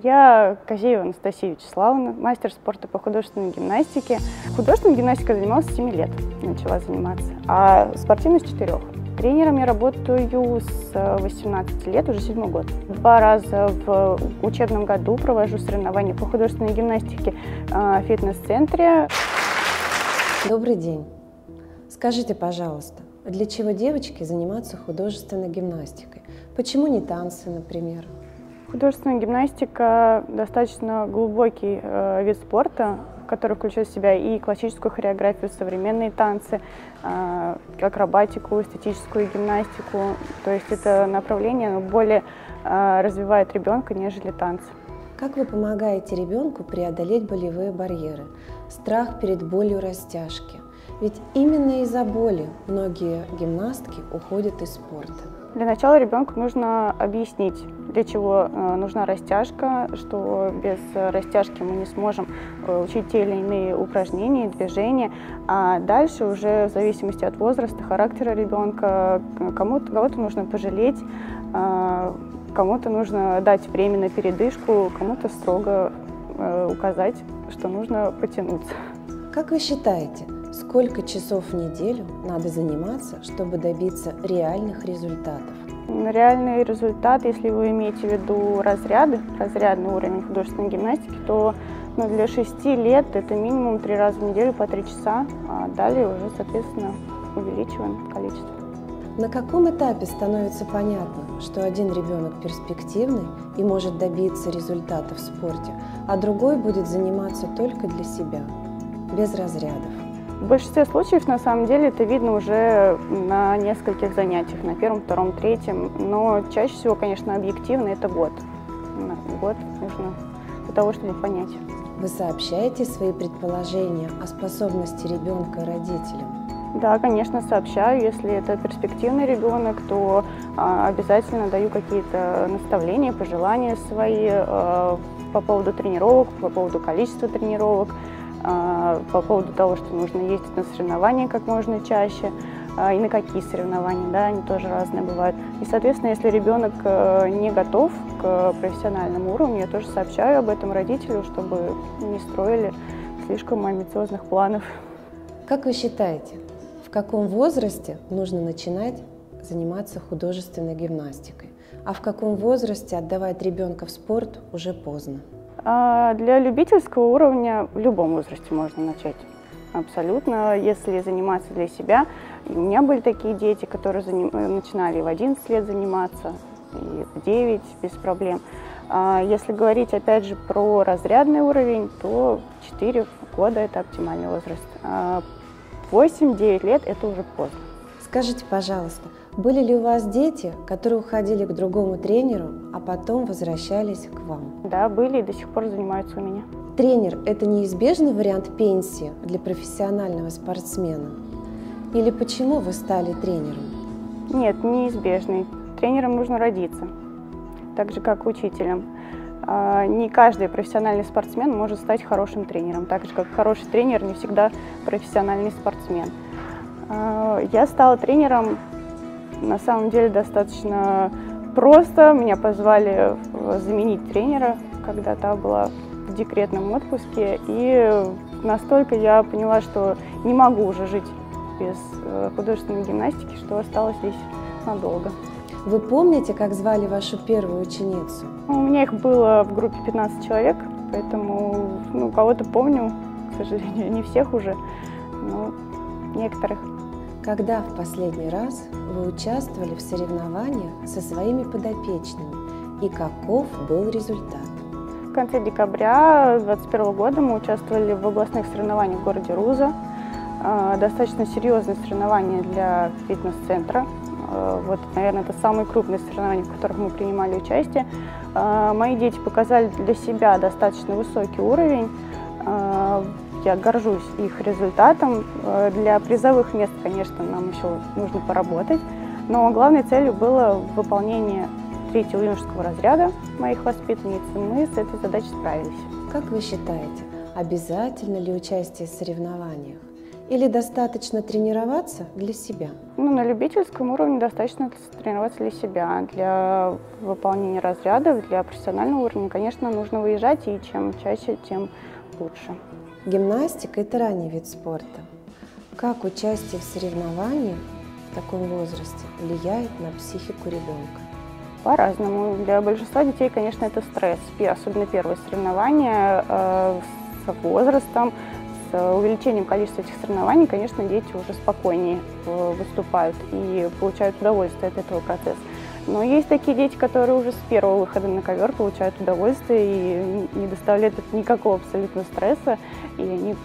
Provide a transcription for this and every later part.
Я Козеева Анастасия Вячеславовна, мастер спорта по художественной гимнастике. Художественной гимнастикой занималась с 7 лет, начала заниматься, а спортивной с 4. Тренером я работаю с 18 лет, уже седьмой год. Два раза в учебном году провожу соревнования по художественной гимнастике а, в фитнес-центре. Добрый день. Скажите, пожалуйста, для чего девочки занимаются художественной гимнастикой? Почему не танцы, например? Художественная гимнастика достаточно глубокий э, вид спорта, который включает в себя и классическую хореографию, современные танцы, э, акробатику, эстетическую гимнастику. То есть это направление более э, развивает ребенка, нежели танцы. Как вы помогаете ребенку преодолеть болевые барьеры? Страх перед болью растяжки. Ведь именно из-за боли многие гимнастки уходят из спорта. Для начала ребенку нужно объяснить, для чего э, нужна растяжка, что без растяжки мы не сможем э, учить те или иные упражнения, движения. А дальше уже в зависимости от возраста, характера ребенка, кому-то кого нужно пожалеть, э, кому-то нужно дать время на передышку, кому-то строго указать, что нужно потянуться. Как вы считаете, Сколько часов в неделю надо заниматься, чтобы добиться реальных результатов? Реальный результат, если вы имеете в виду разряды, разрядный уровень художественной гимнастики, то ну, для 6 лет это минимум 3 раза в неделю по 3 часа, а далее уже, соответственно, увеличиваем количество. На каком этапе становится понятно, что один ребенок перспективный и может добиться результата в спорте, а другой будет заниматься только для себя, без разрядов? В большинстве случаев, на самом деле, это видно уже на нескольких занятиях, на первом, втором, третьем. Но чаще всего, конечно, объективно это год. Год нужно для того, чтобы понять. Вы сообщаете свои предположения о способности ребенка родителям? Да, конечно, сообщаю. Если это перспективный ребенок, то а, обязательно даю какие-то наставления, пожелания свои а, по поводу тренировок, по поводу количества тренировок. А, по поводу того, что нужно ездить на соревнования как можно чаще, а, и на какие соревнования, да, они тоже разные бывают. И, соответственно, если ребенок э, не готов к профессиональному уровню, я тоже сообщаю об этом родителю, чтобы не строили слишком амбициозных планов. Как вы считаете, в каком возрасте нужно начинать заниматься художественной гимнастикой? А в каком возрасте отдавать ребенка в спорт уже поздно? А для любительского уровня в любом возрасте можно начать. Абсолютно, если заниматься для себя. У меня были такие дети, которые заним... начинали в 11 лет заниматься, и в 9 без проблем. А если говорить опять же про разрядный уровень, то 4 года это оптимальный возраст. А 8-9 лет это уже поздно. Скажите, пожалуйста, были ли у вас дети, которые уходили к другому тренеру, а потом возвращались к вам? Да, были и до сих пор занимаются у меня. Тренер – это неизбежный вариант пенсии для профессионального спортсмена? Или почему вы стали тренером? Нет, неизбежный. Тренером нужно родиться, так же как учителем. А, не каждый профессиональный спортсмен может стать хорошим тренером, так же как хороший тренер не всегда профессиональный спортсмен. А, я стала тренером на самом деле достаточно просто. Меня позвали заменить тренера, когда та была в декретном отпуске. И настолько я поняла, что не могу уже жить без э, художественной гимнастики, что осталась здесь надолго. Вы помните, как звали вашу первую ученицу? У меня их было в группе 15 человек, поэтому ну, кого-то помню, к сожалению, не всех уже, но некоторых. Когда в последний раз вы участвовали в соревнованиях со своими подопечными и каков был результат? В конце декабря 2021 года мы участвовали в областных соревнованиях в городе Руза. А, достаточно серьезные соревнования для фитнес-центра. А, вот, наверное, это самые крупные соревнования, в которых мы принимали участие. А, мои дети показали для себя достаточно высокий уровень я горжусь их результатом. Э, для призовых мест, конечно, нам еще нужно поработать, но главной целью было выполнение третьего юношеского разряда моих воспитанниц, и мы с этой задачей справились. Как вы считаете, обязательно ли участие в соревнованиях? Или достаточно тренироваться для себя? Ну, на любительском уровне достаточно тренироваться для себя. Для выполнения разрядов, для профессионального уровня, конечно, нужно выезжать, и чем чаще, тем лучше. Гимнастика – это ранний вид спорта. Как участие в соревнованиях в таком возрасте влияет на психику ребенка? По-разному. Для большинства детей, конечно, это стресс. Особенно первые соревнования э, с возрастом, с увеличением количества этих соревнований, конечно, дети уже спокойнее э, выступают и получают удовольствие от этого процесса. Но есть такие дети, которые уже с первого выхода на ковер получают удовольствие и не доставляют никакого абсолютно стресса, и они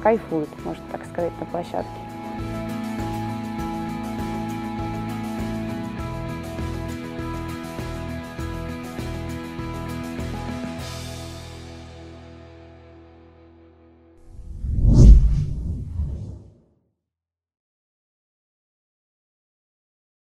кайфуют, можно так сказать, на площадке.